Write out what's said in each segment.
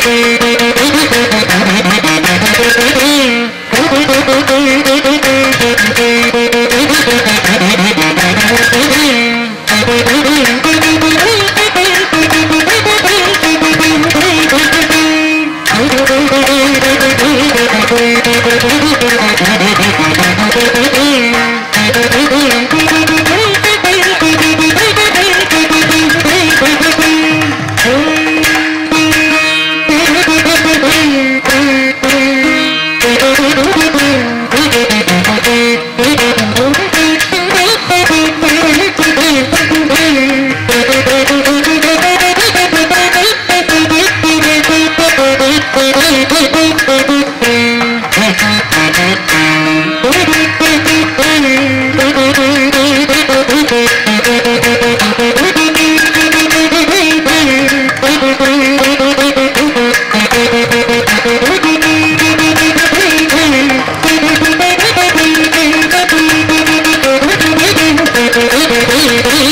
Thank you.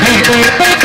Hey, hey, hey.